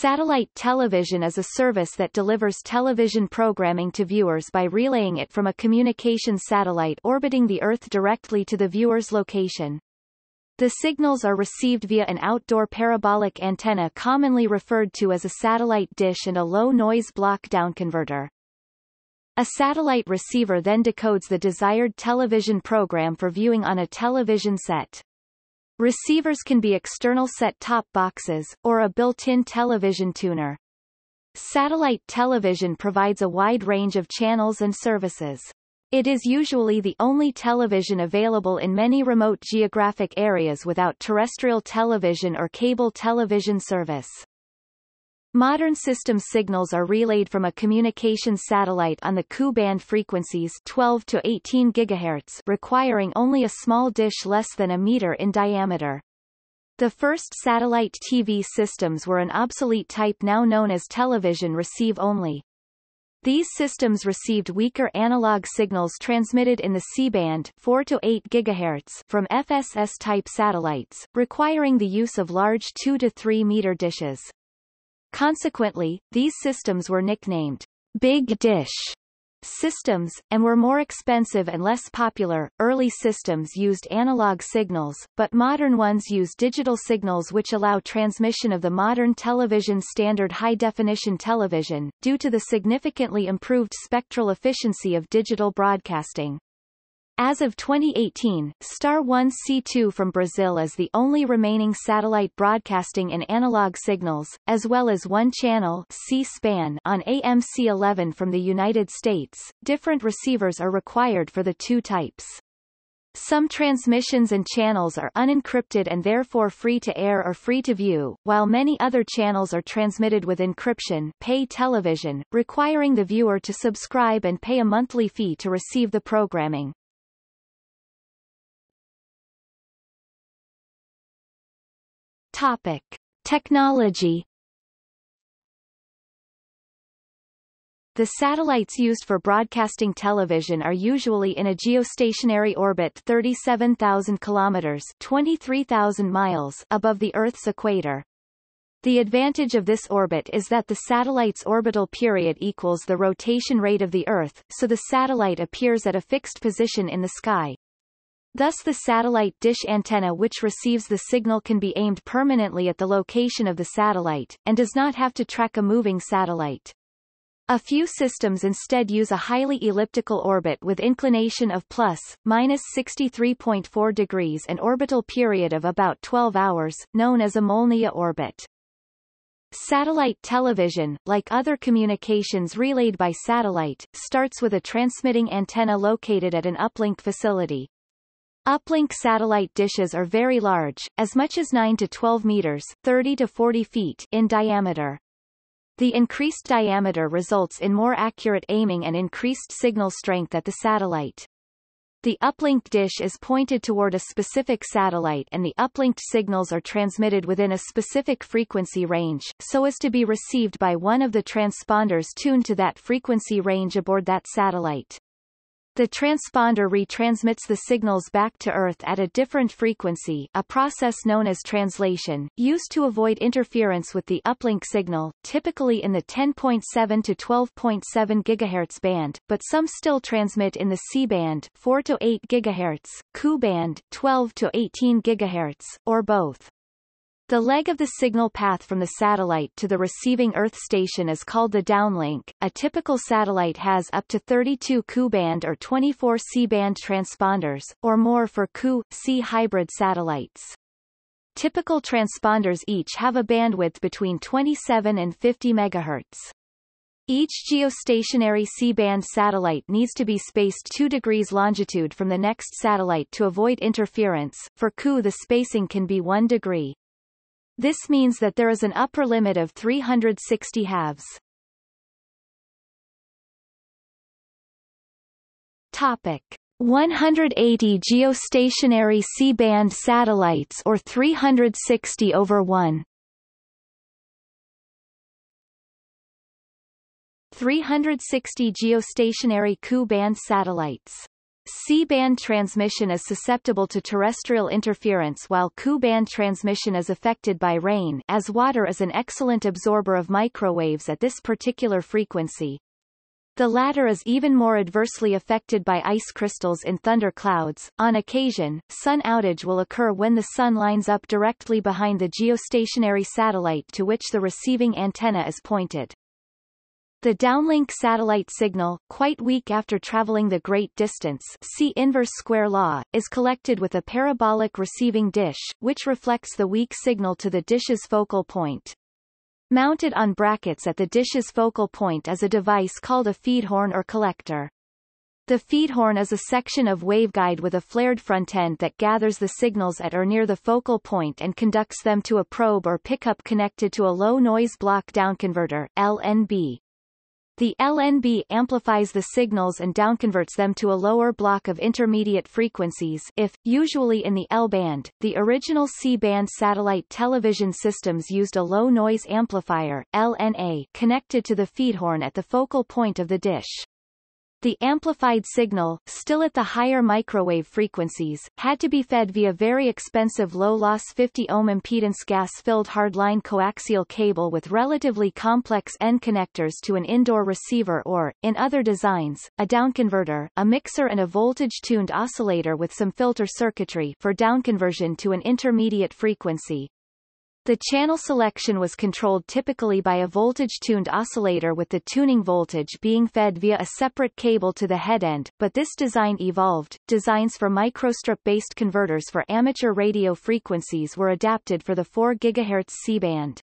Satellite television is a service that delivers television programming to viewers by relaying it from a communication satellite orbiting the Earth directly to the viewer's location. The signals are received via an outdoor parabolic antenna commonly referred to as a satellite dish and a low-noise block-down converter. A satellite receiver then decodes the desired television program for viewing on a television set. Receivers can be external set-top boxes, or a built-in television tuner. Satellite television provides a wide range of channels and services. It is usually the only television available in many remote geographic areas without terrestrial television or cable television service. Modern system signals are relayed from a communications satellite on the Ku-band frequencies 12 to 18 GHz requiring only a small dish less than a meter in diameter. The first satellite TV systems were an obsolete type now known as television receive only. These systems received weaker analog signals transmitted in the C-band 4 to 8 GHz from FSS-type satellites, requiring the use of large 2 to 3 meter dishes. Consequently, these systems were nicknamed Big Dish systems, and were more expensive and less popular. Early systems used analog signals, but modern ones use digital signals which allow transmission of the modern television standard high-definition television, due to the significantly improved spectral efficiency of digital broadcasting. As of 2018, Star One C2 from Brazil is the only remaining satellite broadcasting in analog signals, as well as one channel C-SPAN on AMC-11 from the United States. Different receivers are required for the two types. Some transmissions and channels are unencrypted and therefore free to air or free to view, while many other channels are transmitted with encryption pay television, requiring the viewer to subscribe and pay a monthly fee to receive the programming. Topic. Technology The satellites used for broadcasting television are usually in a geostationary orbit 37,000 kilometers 23,000 miles above the Earth's equator. The advantage of this orbit is that the satellite's orbital period equals the rotation rate of the Earth, so the satellite appears at a fixed position in the sky. Thus the satellite dish antenna which receives the signal can be aimed permanently at the location of the satellite, and does not have to track a moving satellite. A few systems instead use a highly elliptical orbit with inclination of plus, minus 63.4 degrees and orbital period of about 12 hours, known as a Molniya orbit. Satellite television, like other communications relayed by satellite, starts with a transmitting antenna located at an uplink facility. Uplink satellite dishes are very large, as much as 9 to 12 meters 30 to 40 feet in diameter. The increased diameter results in more accurate aiming and increased signal strength at the satellite. The uplink dish is pointed toward a specific satellite and the uplinked signals are transmitted within a specific frequency range, so as to be received by one of the transponders tuned to that frequency range aboard that satellite. The transponder retransmits the signals back to Earth at a different frequency a process known as translation, used to avoid interference with the uplink signal, typically in the 10.7 to 12.7 GHz band, but some still transmit in the C-band 4 to 8 GHz, Ku-band 12 to 18 GHz, or both. The leg of the signal path from the satellite to the receiving Earth station is called the downlink. A typical satellite has up to 32 Ku-band or 24 C-band transponders, or more for Ku-C hybrid satellites. Typical transponders each have a bandwidth between 27 and 50 MHz. Each geostationary C-band satellite needs to be spaced 2 degrees longitude from the next satellite to avoid interference. For Ku the spacing can be 1 degree. This means that there is an upper limit of 360 halves. Topic. 180 geostationary C-band satellites or 360 over 1 360 geostationary Ku-band satellites C-band transmission is susceptible to terrestrial interference while Ku-band transmission is affected by rain as water is an excellent absorber of microwaves at this particular frequency. The latter is even more adversely affected by ice crystals in thunder clouds. On occasion, sun outage will occur when the sun lines up directly behind the geostationary satellite to which the receiving antenna is pointed. The downlink satellite signal, quite weak after traveling the great distance see inverse square law, is collected with a parabolic receiving dish, which reflects the weak signal to the dish's focal point. Mounted on brackets at the dish's focal point is a device called a feedhorn or collector. The feedhorn is a section of waveguide with a flared front end that gathers the signals at or near the focal point and conducts them to a probe or pickup connected to a low noise block downconverter LNB. The LNB amplifies the signals and downconverts them to a lower block of intermediate frequencies if, usually in the L-band. The original C-band satellite television systems used a low-noise amplifier LNA connected to the feedhorn at the focal point of the dish. The amplified signal, still at the higher microwave frequencies, had to be fed via very expensive low-loss 50-ohm impedance gas-filled hardline coaxial cable with relatively complex end connectors to an indoor receiver or, in other designs, a downconverter, a mixer and a voltage-tuned oscillator with some filter circuitry for downconversion to an intermediate frequency. The channel selection was controlled typically by a voltage-tuned oscillator with the tuning voltage being fed via a separate cable to the head end, but this design evolved. Designs for microstrip-based converters for amateur radio frequencies were adapted for the 4 GHz C-band.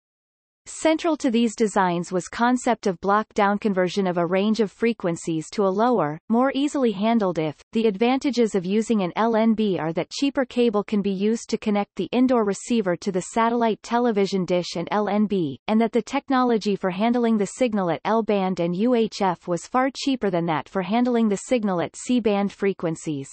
Central to these designs was concept of block downconversion of a range of frequencies to a lower, more easily handled if. The advantages of using an LNB are that cheaper cable can be used to connect the indoor receiver to the satellite television dish and LNB, and that the technology for handling the signal at L-band and UHF was far cheaper than that for handling the signal at C-band frequencies.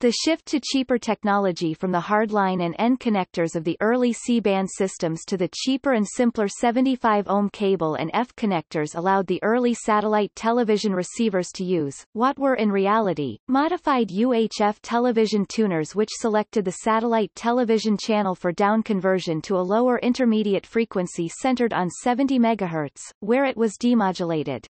The shift to cheaper technology from the hardline and end connectors of the early C-band systems to the cheaper and simpler 75-ohm cable and F connectors allowed the early satellite television receivers to use, what were in reality, modified UHF television tuners which selected the satellite television channel for down conversion to a lower intermediate frequency centered on 70 MHz, where it was demodulated.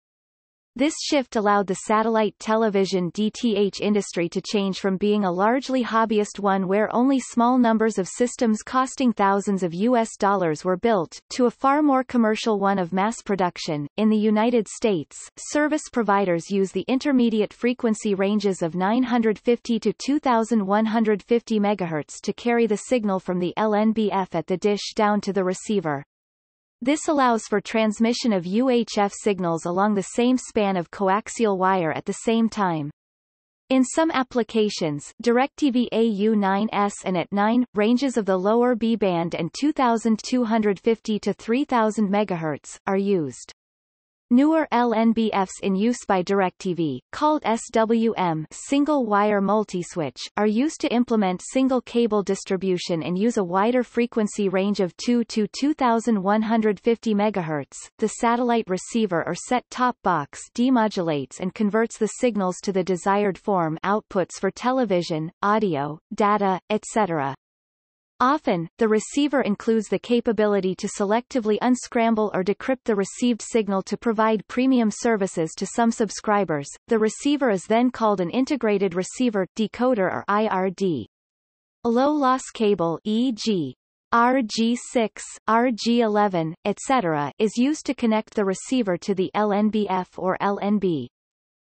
This shift allowed the satellite television DTH industry to change from being a largely hobbyist one where only small numbers of systems costing thousands of US dollars were built, to a far more commercial one of mass production. In the United States, service providers use the intermediate frequency ranges of 950 to 2150 MHz to carry the signal from the LNBF at the dish down to the receiver. This allows for transmission of UHF signals along the same span of coaxial wire at the same time. In some applications DirecTV AU9S and AT9, ranges of the lower B-band and 2250 to 3000 MHz, are used. Newer LNBFs in use by DirecTV, called SWM single wire multiswitch, are used to implement single cable distribution and use a wider frequency range of 2 to 2150 MHz. The satellite receiver or set-top box demodulates and converts the signals to the desired form outputs for television, audio, data, etc. Often, the receiver includes the capability to selectively unscramble or decrypt the received signal to provide premium services to some subscribers. The receiver is then called an integrated receiver decoder or IRD. A low-loss cable e.g. RG6, RG11, etc., is used to connect the receiver to the LNBF or LNB.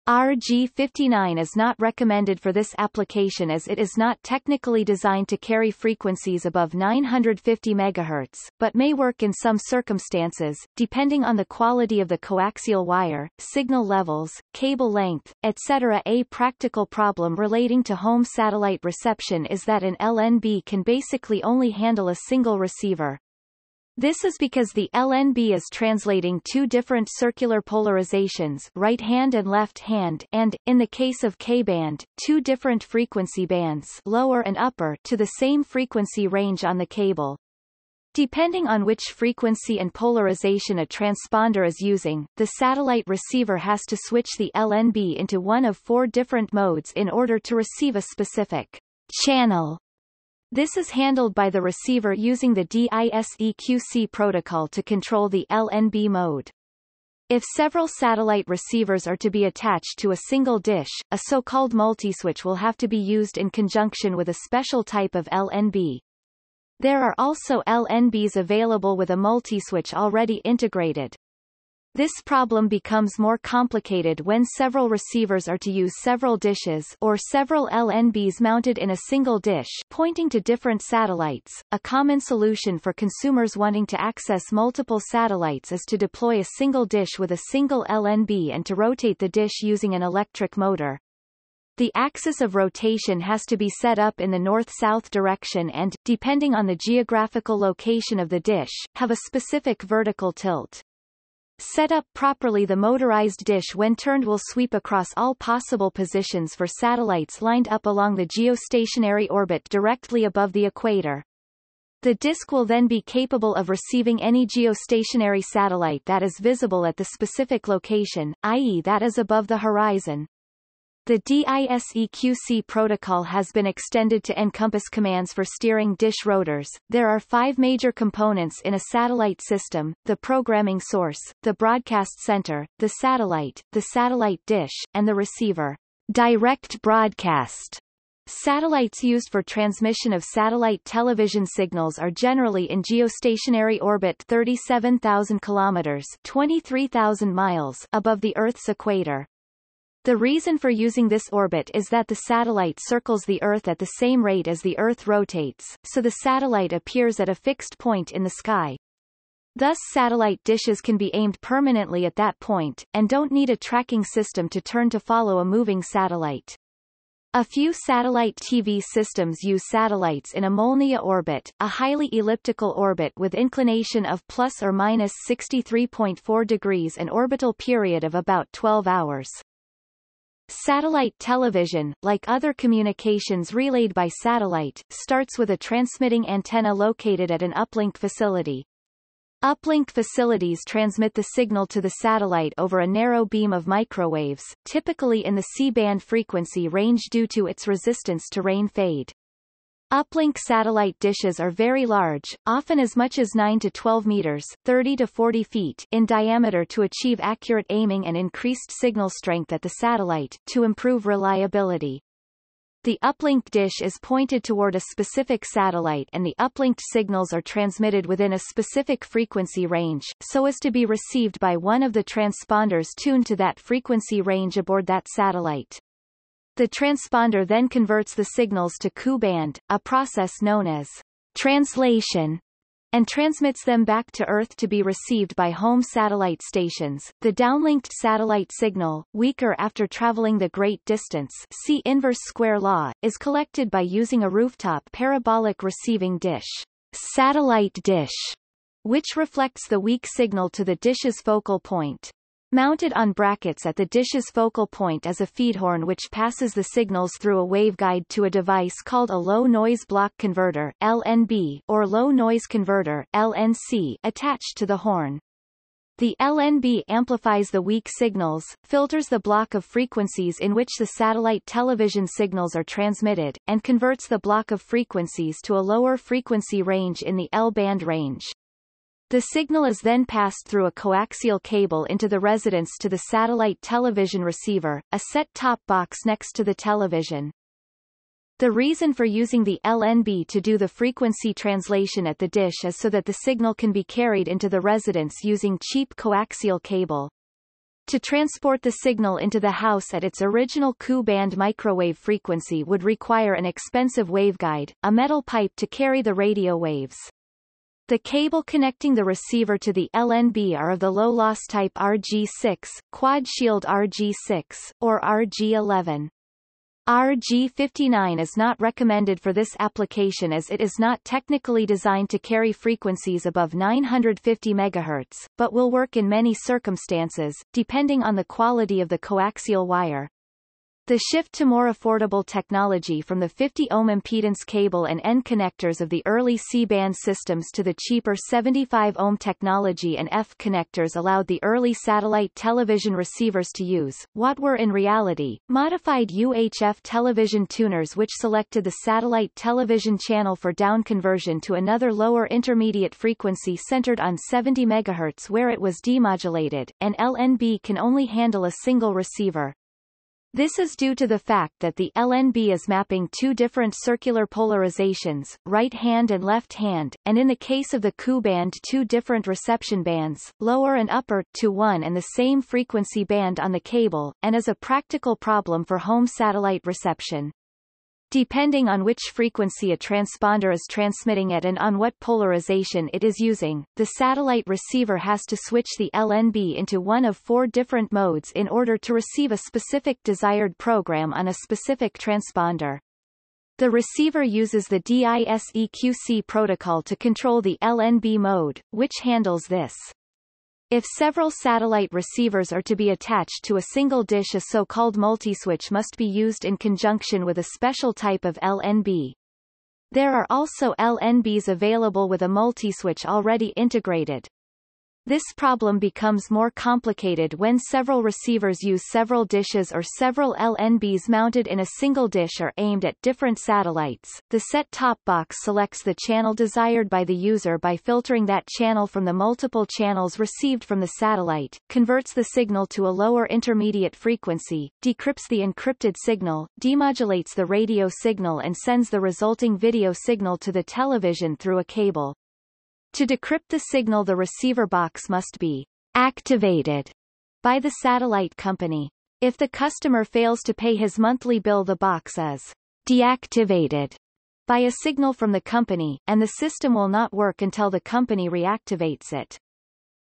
RG59 is not recommended for this application as it is not technically designed to carry frequencies above 950 MHz, but may work in some circumstances, depending on the quality of the coaxial wire, signal levels, cable length, etc. A practical problem relating to home satellite reception is that an LNB can basically only handle a single receiver. This is because the LNB is translating two different circular polarizations right hand and left hand and, in the case of K-band, two different frequency bands lower and upper to the same frequency range on the cable. Depending on which frequency and polarization a transponder is using, the satellite receiver has to switch the LNB into one of four different modes in order to receive a specific channel. This is handled by the receiver using the DISEQC protocol to control the LNB mode. If several satellite receivers are to be attached to a single dish, a so-called multiswitch will have to be used in conjunction with a special type of LNB. There are also LNBs available with a multiswitch already integrated. This problem becomes more complicated when several receivers are to use several dishes or several LNBs mounted in a single dish pointing to different satellites. A common solution for consumers wanting to access multiple satellites is to deploy a single dish with a single LNB and to rotate the dish using an electric motor. The axis of rotation has to be set up in the north-south direction and, depending on the geographical location of the dish, have a specific vertical tilt. Set up properly the motorized dish when turned will sweep across all possible positions for satellites lined up along the geostationary orbit directly above the equator. The disk will then be capable of receiving any geostationary satellite that is visible at the specific location, i.e. that is above the horizon. The DISEQC protocol has been extended to encompass commands for steering dish rotors. There are five major components in a satellite system, the programming source, the broadcast center, the satellite, the satellite dish, and the receiver. Direct broadcast Satellites used for transmission of satellite television signals are generally in geostationary orbit 37,000 kilometers 23,000 miles above the Earth's equator. The reason for using this orbit is that the satellite circles the Earth at the same rate as the Earth rotates, so the satellite appears at a fixed point in the sky. Thus satellite dishes can be aimed permanently at that point, and don't need a tracking system to turn to follow a moving satellite. A few satellite TV systems use satellites in a Molniya orbit, a highly elliptical orbit with inclination of plus or minus 63.4 degrees and orbital period of about 12 hours. Satellite television, like other communications relayed by satellite, starts with a transmitting antenna located at an uplink facility. Uplink facilities transmit the signal to the satellite over a narrow beam of microwaves, typically in the C-band frequency range due to its resistance to rain fade. Uplink satellite dishes are very large, often as much as 9 to 12 meters 30 to 40 feet in diameter to achieve accurate aiming and increased signal strength at the satellite, to improve reliability. The uplink dish is pointed toward a specific satellite and the uplinked signals are transmitted within a specific frequency range, so as to be received by one of the transponders tuned to that frequency range aboard that satellite. The transponder then converts the signals to Ku-band, a process known as translation, and transmits them back to Earth to be received by home satellite stations. The downlinked satellite signal, weaker after traveling the great distance see inverse square law, is collected by using a rooftop parabolic receiving dish, satellite dish, which reflects the weak signal to the dish's focal point. Mounted on brackets at the dish's focal point is a feedhorn which passes the signals through a waveguide to a device called a low noise block converter LNB or low noise converter LNC attached to the horn. The LNB amplifies the weak signals, filters the block of frequencies in which the satellite television signals are transmitted, and converts the block of frequencies to a lower frequency range in the L-band range. The signal is then passed through a coaxial cable into the residence to the satellite television receiver, a set-top box next to the television. The reason for using the LNB to do the frequency translation at the dish is so that the signal can be carried into the residence using cheap coaxial cable. To transport the signal into the house at its original Ku-band microwave frequency would require an expensive waveguide, a metal pipe to carry the radio waves. The cable connecting the receiver to the LNB are of the low-loss type RG6, quad shield RG6, or RG11. RG59 is not recommended for this application as it is not technically designed to carry frequencies above 950 MHz, but will work in many circumstances, depending on the quality of the coaxial wire. The shift to more affordable technology from the 50-ohm impedance cable and end connectors of the early C-band systems to the cheaper 75-ohm technology and F connectors allowed the early satellite television receivers to use, what were in reality, modified UHF television tuners which selected the satellite television channel for down conversion to another lower intermediate frequency centered on 70 MHz where it was demodulated, and LNB can only handle a single receiver, this is due to the fact that the LNB is mapping two different circular polarizations, right hand and left hand, and in the case of the Ku band two different reception bands, lower and upper, to one and the same frequency band on the cable, and is a practical problem for home satellite reception. Depending on which frequency a transponder is transmitting at and on what polarization it is using, the satellite receiver has to switch the LNB into one of four different modes in order to receive a specific desired program on a specific transponder. The receiver uses the DISEQC protocol to control the LNB mode, which handles this. If several satellite receivers are to be attached to a single dish a so-called multiswitch must be used in conjunction with a special type of LNB. There are also LNBs available with a multiswitch already integrated. This problem becomes more complicated when several receivers use several dishes or several LNBs mounted in a single dish are aimed at different satellites. The set-top box selects the channel desired by the user by filtering that channel from the multiple channels received from the satellite, converts the signal to a lower intermediate frequency, decrypts the encrypted signal, demodulates the radio signal and sends the resulting video signal to the television through a cable. To decrypt the signal the receiver box must be activated by the satellite company. If the customer fails to pay his monthly bill the box is deactivated by a signal from the company, and the system will not work until the company reactivates it.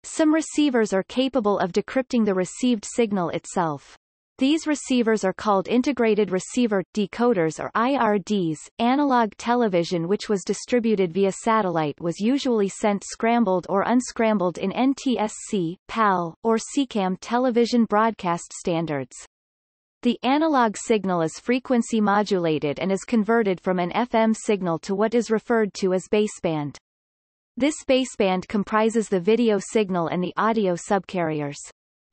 Some receivers are capable of decrypting the received signal itself. These receivers are called Integrated Receiver Decoders or IRDs. Analog television which was distributed via satellite was usually sent scrambled or unscrambled in NTSC, PAL, or SECAM television broadcast standards. The analog signal is frequency modulated and is converted from an FM signal to what is referred to as baseband. This baseband comprises the video signal and the audio subcarriers.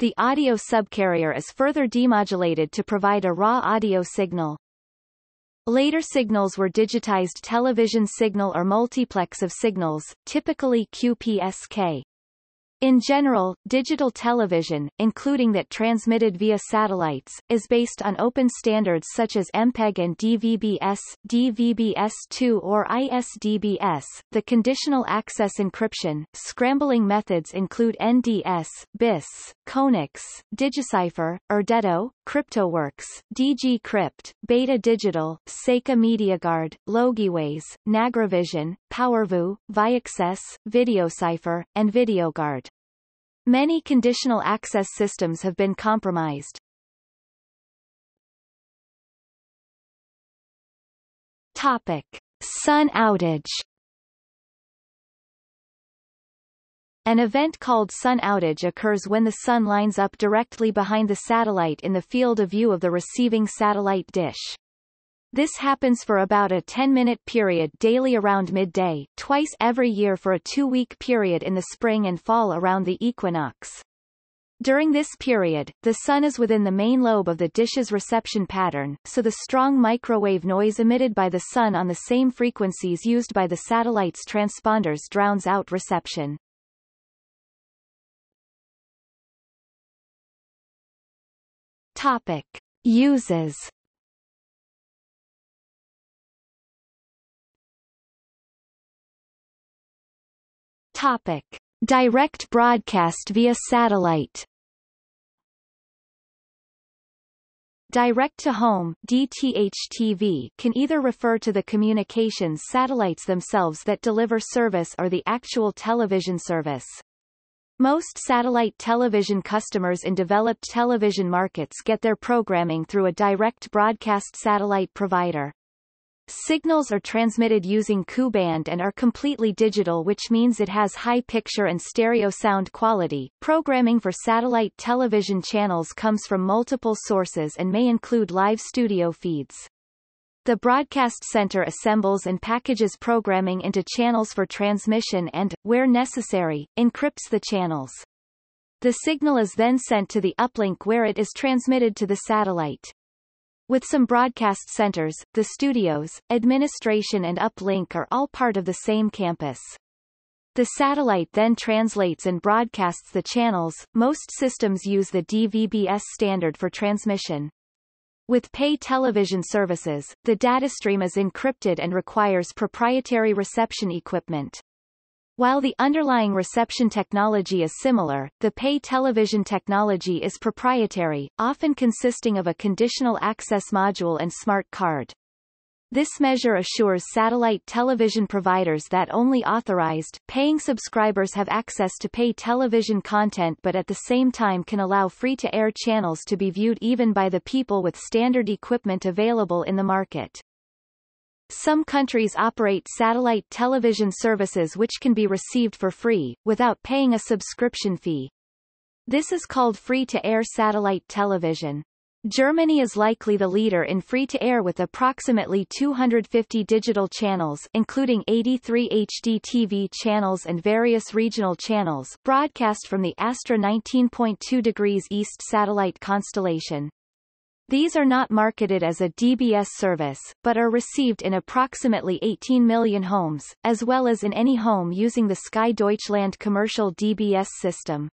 The audio subcarrier is further demodulated to provide a raw audio signal. Later signals were digitized television signal or multiplex of signals, typically QPSK. In general, digital television, including that transmitted via satellites, is based on open standards such as MPEG and DVB-S, DVB-S2 or ISDBS. The conditional access encryption, scrambling methods include NDS, BIS, Conax, DigiCipher, Irdeto, CryptoWorks, DigiCrypt, Beta Digital, SECA MediaGuard, Logiways, Nagravision, PowerVu, Viaccess, VideoCipher, and VideoGuard. Many conditional access systems have been compromised. Topic. Sun outage An event called sun outage occurs when the sun lines up directly behind the satellite in the field of view of the receiving satellite dish. This happens for about a 10-minute period daily around midday, twice every year for a two-week period in the spring and fall around the equinox. During this period, the sun is within the main lobe of the dish's reception pattern, so the strong microwave noise emitted by the sun on the same frequencies used by the satellite's transponders drowns out reception. Topic. Uses Topic. Direct broadcast via satellite Direct-to-home DTH-TV can either refer to the communications satellites themselves that deliver service or the actual television service. Most satellite television customers in developed television markets get their programming through a direct broadcast satellite provider. Signals are transmitted using Ku-band and are completely digital which means it has high picture and stereo sound quality. Programming for satellite television channels comes from multiple sources and may include live studio feeds. The Broadcast Center assembles and packages programming into channels for transmission and, where necessary, encrypts the channels. The signal is then sent to the uplink where it is transmitted to the satellite. With some broadcast centers, the studios, administration and uplink are all part of the same campus. The satellite then translates and broadcasts the channels. Most systems use the DVB-S standard for transmission. With pay television services, the datastream is encrypted and requires proprietary reception equipment. While the underlying reception technology is similar, the pay television technology is proprietary, often consisting of a conditional access module and smart card. This measure assures satellite television providers that only authorized, paying subscribers have access to pay television content but at the same time can allow free-to-air channels to be viewed even by the people with standard equipment available in the market. Some countries operate satellite television services which can be received for free, without paying a subscription fee. This is called free-to-air satellite television. Germany is likely the leader in free-to-air with approximately 250 digital channels including 83 HD TV channels and various regional channels broadcast from the Astra 19.2 degrees east satellite constellation. These are not marketed as a DBS service, but are received in approximately 18 million homes, as well as in any home using the Sky Deutschland commercial DBS system.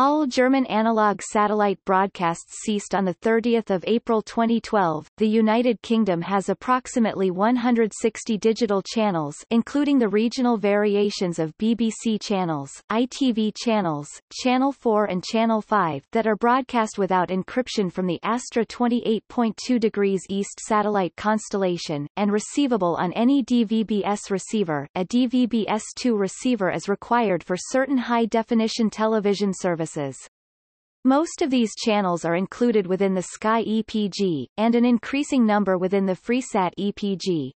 All German analog satellite broadcasts ceased on 30 April 2012. The United Kingdom has approximately 160 digital channels including the regional variations of BBC channels, ITV channels, Channel 4 and Channel 5 that are broadcast without encryption from the Astra 28.2 degrees east satellite constellation, and receivable on any DVB-S receiver. A DVB-S2 receiver is required for certain high-definition television services services. Most of these channels are included within the Sky EPG, and an increasing number within the Freesat EPG.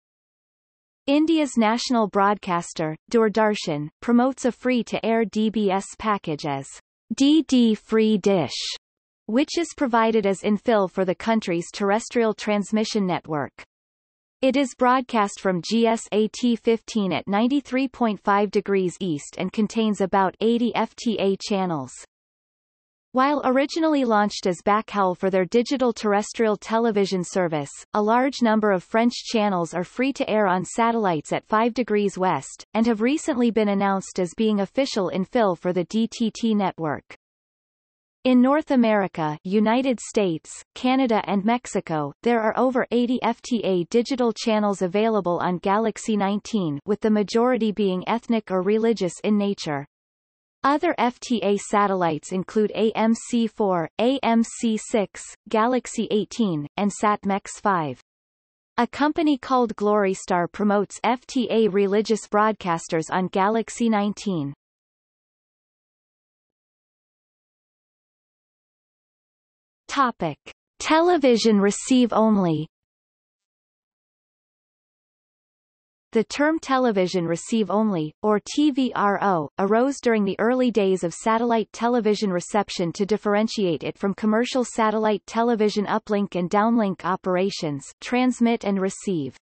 India's national broadcaster, Doordarshan, promotes a free-to-air DBS package as DD Free Dish, which is provided as infill for the country's terrestrial transmission network. It is broadcast from GSAT-15 at 93.5 degrees east and contains about 80 FTA channels. While originally launched as Backhaul for their digital terrestrial television service, a large number of French channels are free to air on satellites at 5 degrees west, and have recently been announced as being official infill for the DTT network. In North America United States, Canada and Mexico, there are over 80 FTA digital channels available on Galaxy 19 with the majority being ethnic or religious in nature. Other FTA satellites include AMC-4, AMC-6, Galaxy 18, and SatMex 5. A company called Glorystar promotes FTA religious broadcasters on Galaxy 19. Topic. Television receive only The term television receive only, or TVRO, arose during the early days of satellite television reception to differentiate it from commercial satellite television uplink and downlink operations transmit and receive.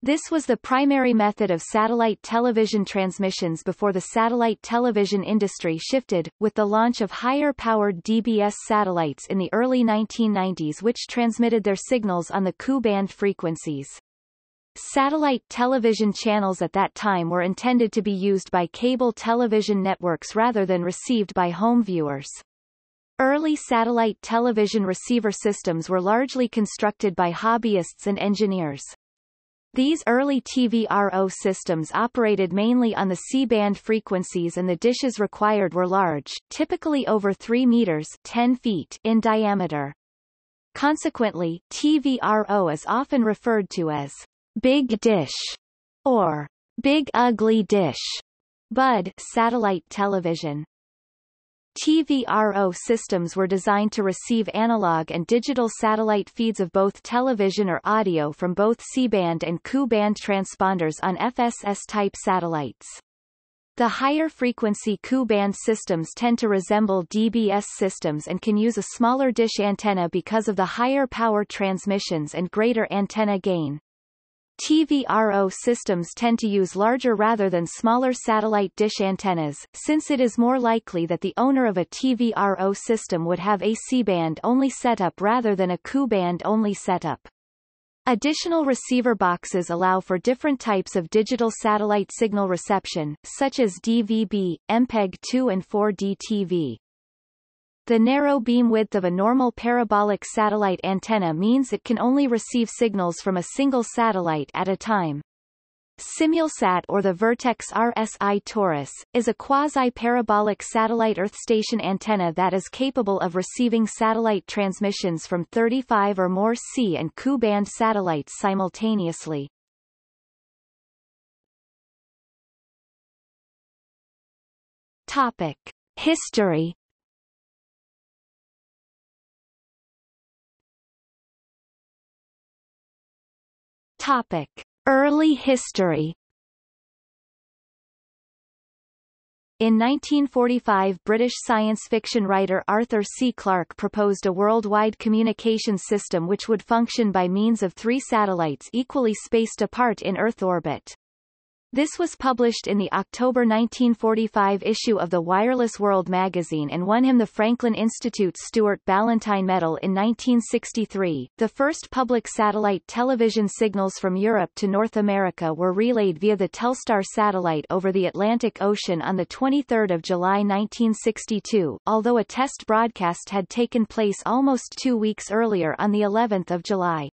This was the primary method of satellite television transmissions before the satellite television industry shifted, with the launch of higher-powered DBS satellites in the early 1990s which transmitted their signals on the Ku-band frequencies. Satellite television channels at that time were intended to be used by cable television networks rather than received by home viewers. Early satellite television receiver systems were largely constructed by hobbyists and engineers. These early TVRO systems operated mainly on the C-band frequencies and the dishes required were large, typically over 3 meters 10 feet in diameter. Consequently, TVRO is often referred to as Big Dish or Big Ugly Dish, BUD satellite television. TVRO systems were designed to receive analog and digital satellite feeds of both television or audio from both C-band and Ku-band transponders on FSS-type satellites. The higher frequency Ku-band systems tend to resemble DBS systems and can use a smaller dish antenna because of the higher power transmissions and greater antenna gain. TVRO systems tend to use larger rather than smaller satellite dish antennas, since it is more likely that the owner of a TVRO system would have a C-band only setup rather than a Ku-band only setup. Additional receiver boxes allow for different types of digital satellite signal reception, such as DVB, MPEG-2 and 4D TV. The narrow beam width of a normal parabolic satellite antenna means it can only receive signals from a single satellite at a time. Simulsat or the Vertex RSI Torus, is a quasi-parabolic satellite Earth station antenna that is capable of receiving satellite transmissions from 35 or more C and Ku-band satellites simultaneously. Topic. History Topic. Early history In 1945 British science fiction writer Arthur C. Clarke proposed a worldwide communications system which would function by means of three satellites equally spaced apart in Earth orbit. This was published in the October 1945 issue of the Wireless World magazine and won him the Franklin Institute's Stuart Ballantine Medal in 1963. The first public satellite television signals from Europe to North America were relayed via the Telstar satellite over the Atlantic Ocean on 23 July 1962, although a test broadcast had taken place almost two weeks earlier on the 11th of July.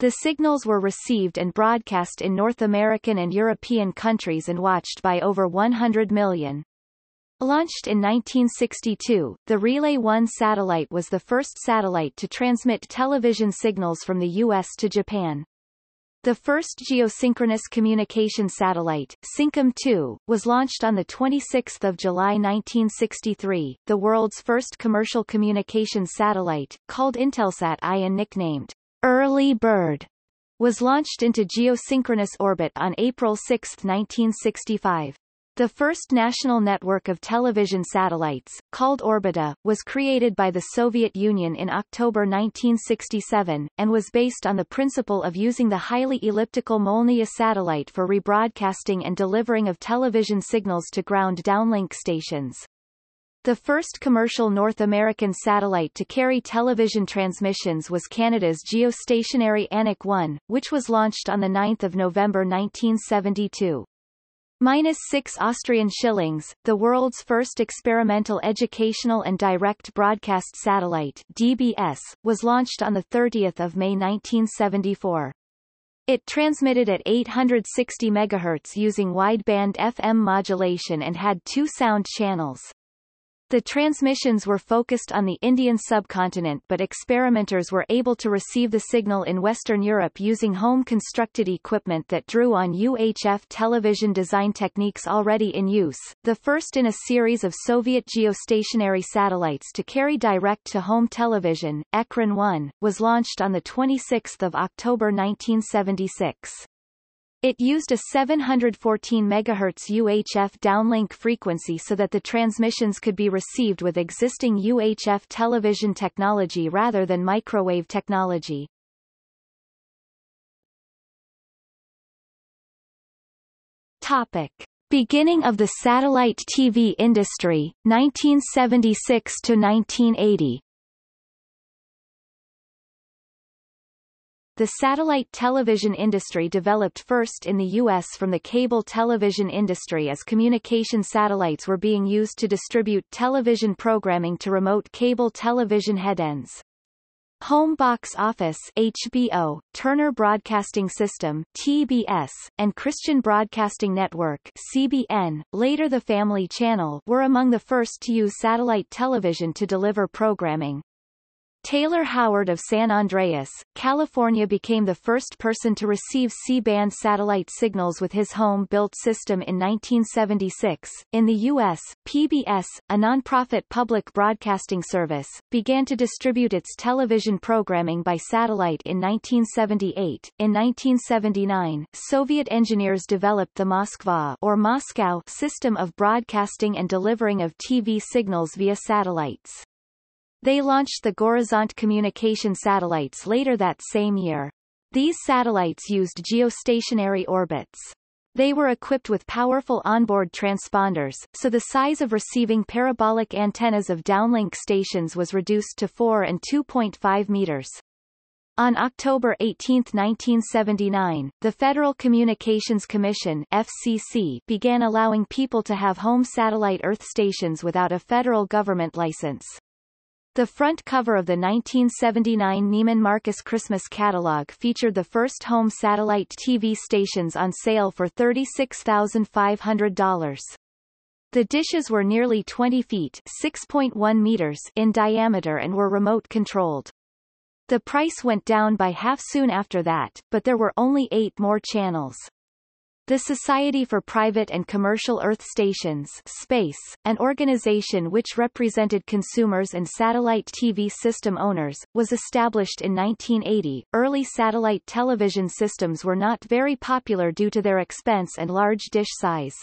The signals were received and broadcast in North American and European countries and watched by over 100 million. Launched in 1962, the Relay 1 satellite was the first satellite to transmit television signals from the U.S. to Japan. The first geosynchronous communication satellite, Syncom-2, was launched on 26 July 1963, the world's first commercial communication satellite, called Intelsat I and nicknamed Early Bird was launched into geosynchronous orbit on April 6, 1965. The first national network of television satellites, called Orbita, was created by the Soviet Union in October 1967, and was based on the principle of using the highly elliptical Molniya satellite for rebroadcasting and delivering of television signals to ground downlink stations. The first commercial North American satellite to carry television transmissions was Canada's geostationary Anik 1, which was launched on 9 November 1972. Minus 6 Austrian shillings, the world's first experimental educational and direct broadcast satellite DBS, was launched on 30 May 1974. It transmitted at 860 MHz using wideband FM modulation and had two sound channels. The transmissions were focused on the Indian subcontinent but experimenters were able to receive the signal in Western Europe using home-constructed equipment that drew on UHF television design techniques already in use, the first in a series of Soviet geostationary satellites to carry direct-to-home television, Ekran 1, was launched on 26 October 1976. It used a 714 MHz UHF downlink frequency so that the transmissions could be received with existing UHF television technology rather than microwave technology. Topic. Beginning of the satellite TV industry, 1976 to 1980 The satellite television industry developed first in the U.S. from the cable television industry as communication satellites were being used to distribute television programming to remote cable television headends. Home Box Office HBO, Turner Broadcasting System TBS, and Christian Broadcasting Network CBN, later the Family Channel, were among the first to use satellite television to deliver programming. Taylor Howard of San Andreas, California became the first person to receive C-band satellite signals with his home-built system in 1976. In the U.S., PBS, a nonprofit public broadcasting service, began to distribute its television programming by satellite in 1978. In 1979, Soviet engineers developed the Moskva or Moscow system of broadcasting and delivering of TV signals via satellites. They launched the Gorizont communication satellites later that same year. These satellites used geostationary orbits. They were equipped with powerful onboard transponders, so the size of receiving parabolic antennas of downlink stations was reduced to 4 and 2.5 meters. On October 18, 1979, the Federal Communications Commission FCC began allowing people to have home satellite Earth stations without a federal government license. The front cover of the 1979 Neiman Marcus Christmas catalog featured the first home satellite TV stations on sale for $36,500. The dishes were nearly 20 feet 6.1 meters in diameter and were remote-controlled. The price went down by half soon after that, but there were only eight more channels. The Society for Private and Commercial Earth Stations SPACE, an organization which represented consumers and satellite TV system owners, was established in 1980. Early satellite television systems were not very popular due to their expense and large dish size.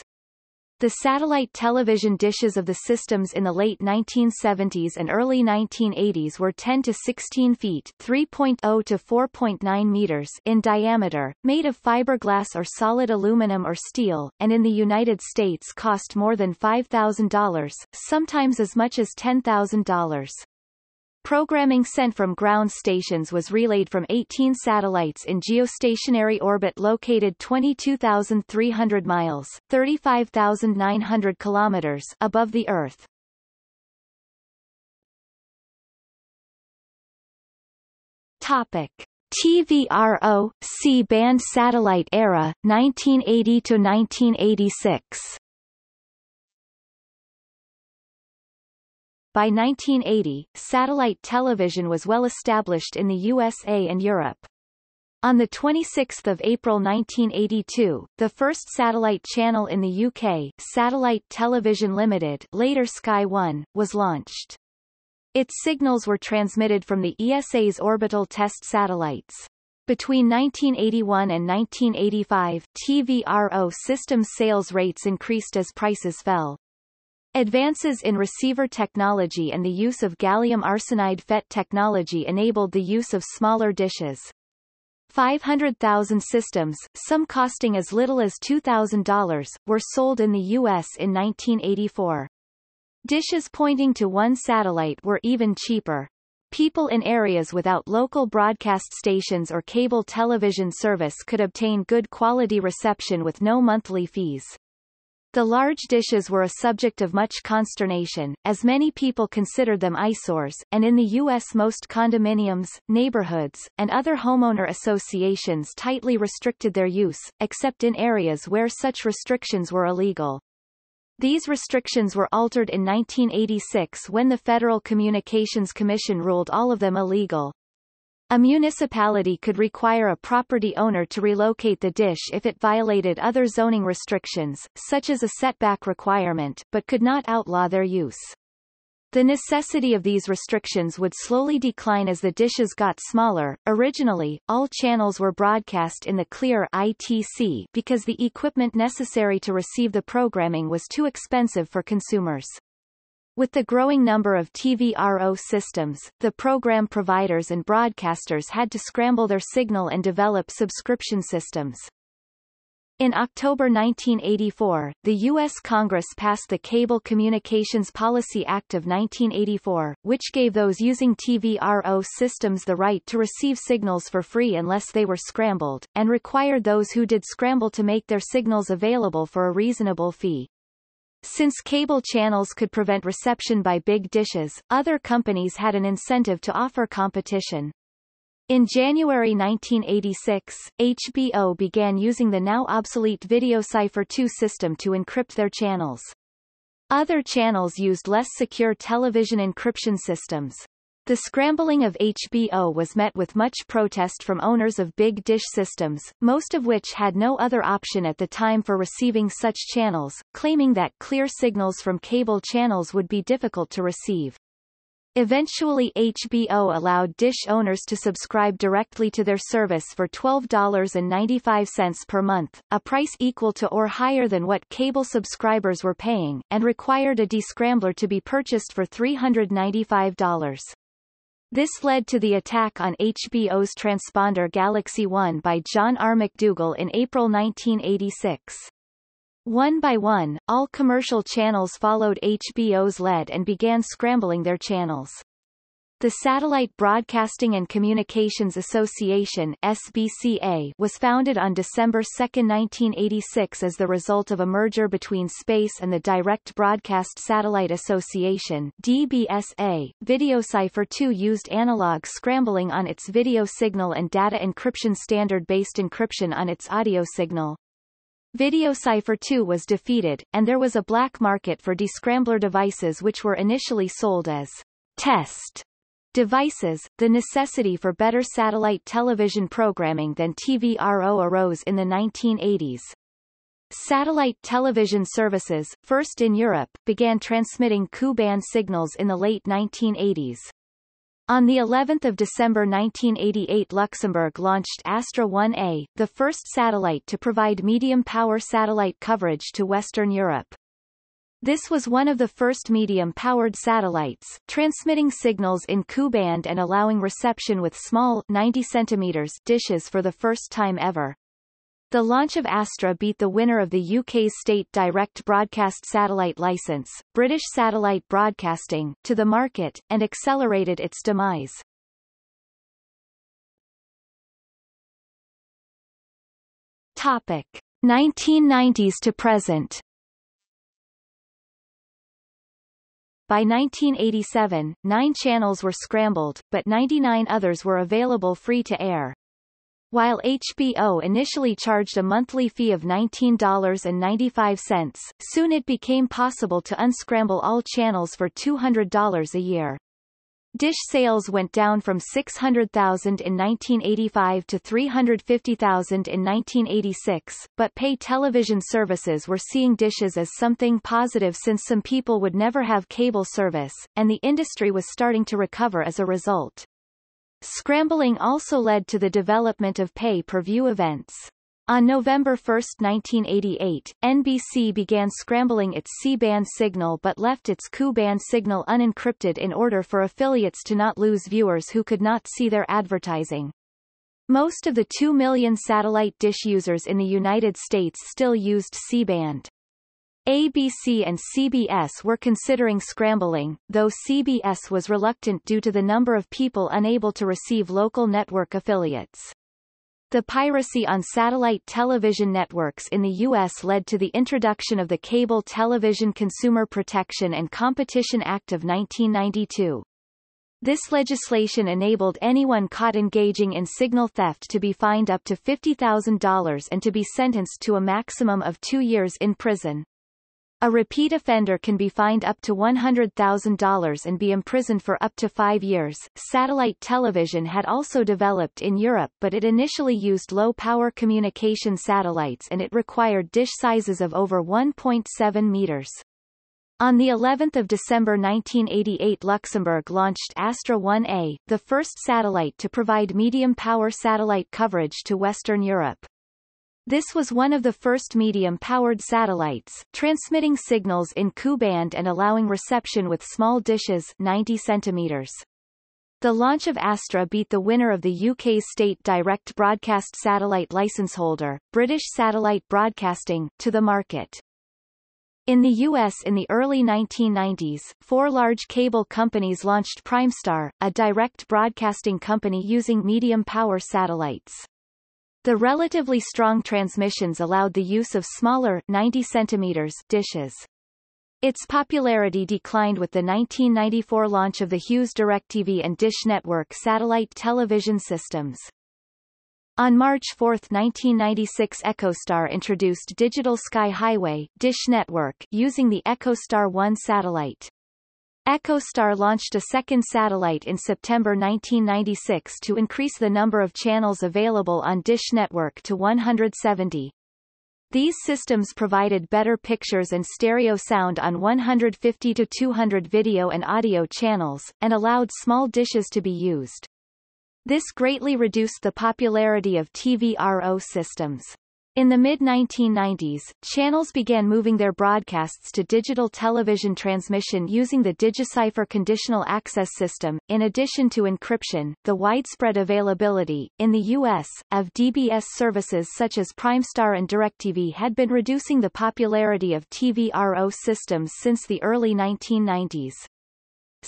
The satellite television dishes of the systems in the late 1970s and early 1980s were 10 to 16 feet 3.0 to 4.9 meters in diameter, made of fiberglass or solid aluminum or steel, and in the United States cost more than $5,000, sometimes as much as $10,000. Programming sent from ground stations was relayed from 18 satellites in geostationary orbit located 22,300 miles 35,900 kilometers above the Earth. Topic. TVRO, C-band satellite era, 1980 By 1980, satellite television was well established in the USA and Europe. On 26 April 1982, the first satellite channel in the UK, Satellite Television Limited later Sky One, was launched. Its signals were transmitted from the ESA's orbital test satellites. Between 1981 and 1985, TVRO system sales rates increased as prices fell. Advances in receiver technology and the use of gallium arsenide FET technology enabled the use of smaller dishes. 500,000 systems, some costing as little as $2,000, were sold in the U.S. in 1984. Dishes pointing to one satellite were even cheaper. People in areas without local broadcast stations or cable television service could obtain good quality reception with no monthly fees. The large dishes were a subject of much consternation, as many people considered them eyesores, and in the U.S. most condominiums, neighborhoods, and other homeowner associations tightly restricted their use, except in areas where such restrictions were illegal. These restrictions were altered in 1986 when the Federal Communications Commission ruled all of them illegal. A municipality could require a property owner to relocate the dish if it violated other zoning restrictions, such as a setback requirement, but could not outlaw their use. The necessity of these restrictions would slowly decline as the dishes got smaller. Originally, all channels were broadcast in the clear ITC because the equipment necessary to receive the programming was too expensive for consumers. With the growing number of TVRO systems, the program providers and broadcasters had to scramble their signal and develop subscription systems. In October 1984, the U.S. Congress passed the Cable Communications Policy Act of 1984, which gave those using TVRO systems the right to receive signals for free unless they were scrambled, and required those who did scramble to make their signals available for a reasonable fee. Since cable channels could prevent reception by big dishes, other companies had an incentive to offer competition. In January 1986, HBO began using the now obsolete VideoCipher 2 system to encrypt their channels. Other channels used less secure television encryption systems. The scrambling of HBO was met with much protest from owners of big dish systems, most of which had no other option at the time for receiving such channels, claiming that clear signals from cable channels would be difficult to receive. Eventually HBO allowed dish owners to subscribe directly to their service for $12.95 per month, a price equal to or higher than what cable subscribers were paying, and required a descrambler to be purchased for $395. This led to the attack on HBO's transponder Galaxy One by John R. MacDougall in April 1986. One by one, all commercial channels followed HBO's lead and began scrambling their channels. The Satellite Broadcasting and Communications Association SBCA was founded on December 2, 1986 as the result of a merger between Space and the Direct Broadcast Satellite Association DBSA. VideoCipher 2 used analog scrambling on its video signal and data encryption standard-based encryption on its audio signal. VideoCipher 2 was defeated, and there was a black market for descrambler devices which were initially sold as test devices, the necessity for better satellite television programming than TVRO arose in the 1980s. Satellite television services, first in Europe, began transmitting Ku-band signals in the late 1980s. On the 11th of December 1988 Luxembourg launched Astra 1A, the first satellite to provide medium-power satellite coverage to Western Europe. This was one of the first medium-powered satellites, transmitting signals in Ku-band and allowing reception with small 90 centimeters dishes for the first time ever. The launch of Astra beat the winner of the UK's state direct broadcast satellite license, British Satellite Broadcasting, to the market, and accelerated its demise. Topic. 1990s to present By 1987, nine channels were scrambled, but 99 others were available free to air. While HBO initially charged a monthly fee of $19.95, soon it became possible to unscramble all channels for $200 a year. Dish sales went down from 600,000 in 1985 to 350,000 in 1986, but pay television services were seeing dishes as something positive since some people would never have cable service, and the industry was starting to recover as a result. Scrambling also led to the development of pay-per-view events. On November 1, 1988, NBC began scrambling its C-band signal but left its Ku-band signal unencrypted in order for affiliates to not lose viewers who could not see their advertising. Most of the 2 million satellite dish users in the United States still used C-band. ABC and CBS were considering scrambling, though CBS was reluctant due to the number of people unable to receive local network affiliates. The piracy on satellite television networks in the U.S. led to the introduction of the Cable Television Consumer Protection and Competition Act of 1992. This legislation enabled anyone caught engaging in signal theft to be fined up to $50,000 and to be sentenced to a maximum of two years in prison. A repeat offender can be fined up to $100,000 and be imprisoned for up to five years. Satellite television had also developed in Europe but it initially used low-power communication satellites and it required dish sizes of over 1.7 meters. On the 11th of December 1988 Luxembourg launched Astra 1A, the first satellite to provide medium-power satellite coverage to Western Europe. This was one of the first medium-powered satellites, transmitting signals in Ku-band and allowing reception with small dishes 90 centimeters. The launch of Astra beat the winner of the UK's state direct broadcast satellite license holder, British Satellite Broadcasting, to the market. In the U.S. in the early 1990s, four large cable companies launched Primestar, a direct broadcasting company using medium-power satellites. The relatively strong transmissions allowed the use of smaller 90 centimeters dishes. Its popularity declined with the 1994 launch of the Hughes DirecTV and Dish Network satellite television systems. On March 4, 1996 EchoStar introduced Digital Sky Highway Dish Network using the EchoStar 1 satellite. EchoStar launched a second satellite in September 1996 to increase the number of channels available on Dish Network to 170. These systems provided better pictures and stereo sound on 150 to 200 video and audio channels, and allowed small dishes to be used. This greatly reduced the popularity of TVRO systems. In the mid-1990s, channels began moving their broadcasts to digital television transmission using the DigiCipher conditional access system. In addition to encryption, the widespread availability, in the U.S., of DBS services such as Primestar and DirecTV had been reducing the popularity of TVRO systems since the early 1990s.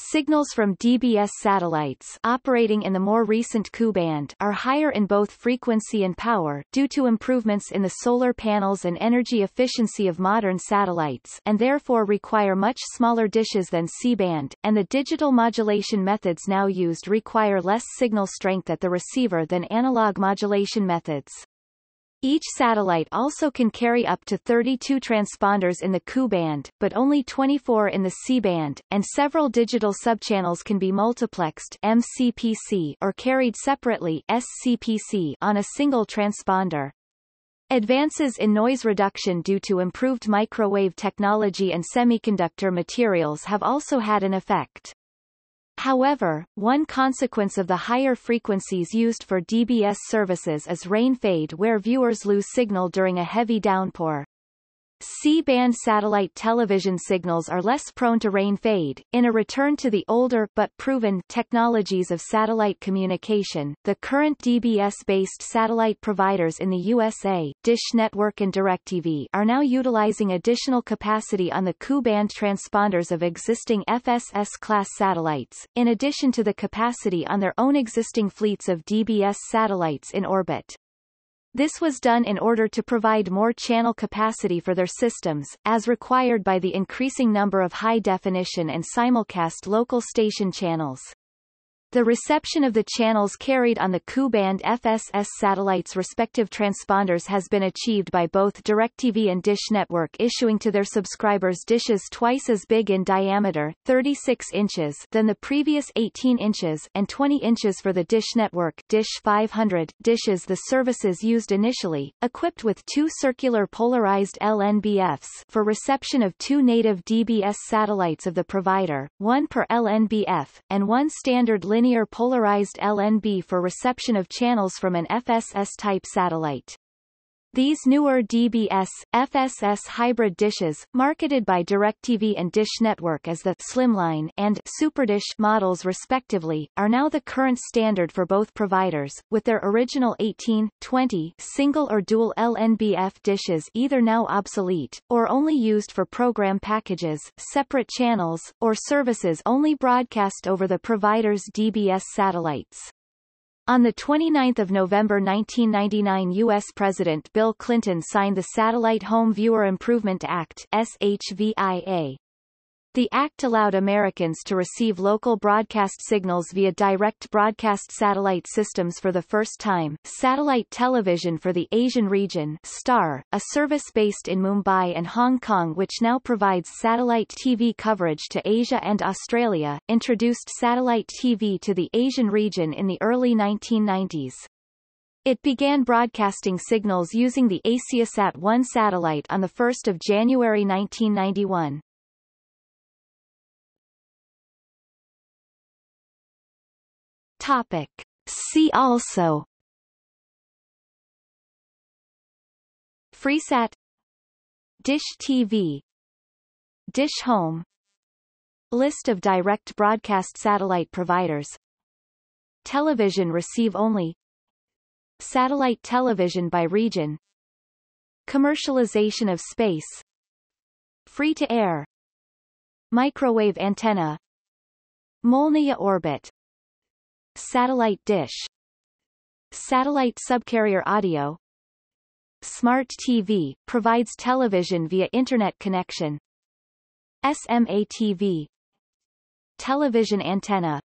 Signals from DBS satellites operating in the more recent Ku-band are higher in both frequency and power due to improvements in the solar panels and energy efficiency of modern satellites and therefore require much smaller dishes than C-band, and the digital modulation methods now used require less signal strength at the receiver than analog modulation methods. Each satellite also can carry up to 32 transponders in the Ku band, but only 24 in the C band, and several digital subchannels can be multiplexed MCPC or carried separately SCPC on a single transponder. Advances in noise reduction due to improved microwave technology and semiconductor materials have also had an effect. However, one consequence of the higher frequencies used for DBS services is rain fade where viewers lose signal during a heavy downpour. C-band satellite television signals are less prone to rain fade. In a return to the older but proven technologies of satellite communication, the current DBS-based satellite providers in the USA, Dish Network and DirecTV, are now utilizing additional capacity on the Ku-band transponders of existing FSS-class satellites, in addition to the capacity on their own existing fleets of DBS satellites in orbit. This was done in order to provide more channel capacity for their systems, as required by the increasing number of high-definition and simulcast local station channels. The reception of the channels carried on the Ku-band FSS satellites' respective transponders has been achieved by both DirecTV and Dish Network issuing to their subscribers dishes twice as big in diameter 36 inches than the previous 18 inches and 20 inches for the Dish Network Dish 500 dishes the services used initially, equipped with two circular polarized LNBFs for reception of two native DBS satellites of the provider, one per LNBF, and one standard linear polarized LNB for reception of channels from an FSS-type satellite. These newer DBS, FSS hybrid dishes, marketed by DirecTV and Dish Network as the Slimline and SuperDish models respectively, are now the current standard for both providers, with their original 18, 20 single or dual LNBF dishes either now obsolete, or only used for program packages, separate channels, or services only broadcast over the provider's DBS satellites. On 29 November 1999 U.S. President Bill Clinton signed the Satellite Home Viewer Improvement Act SHVIA. The act allowed Americans to receive local broadcast signals via direct broadcast satellite systems for the first time. Satellite television for the Asian region STAR, a service based in Mumbai and Hong Kong which now provides satellite TV coverage to Asia and Australia, introduced satellite TV to the Asian region in the early 1990s. It began broadcasting signals using the AsiaSat-1 satellite on 1 January 1991. Topic. See also. FreeSat. Dish TV Dish Home. List of direct broadcast satellite providers. Television receive only. Satellite television by region. Commercialization of space. Free-to-air. Microwave antenna. Molniya orbit Satellite dish. Satellite subcarrier audio. Smart TV, provides television via Internet connection. SMA TV Television antenna